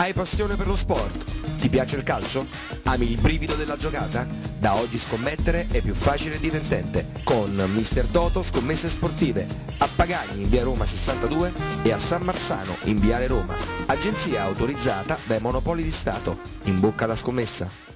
Hai passione per lo sport? Ti piace il calcio? Ami il brivido della giocata? Da oggi scommettere è più facile e divertente con Mister Toto Scommesse Sportive a Pagani in via Roma 62 e a San Marzano in viale Roma. Agenzia autorizzata dai Monopoli di Stato. In bocca alla scommessa.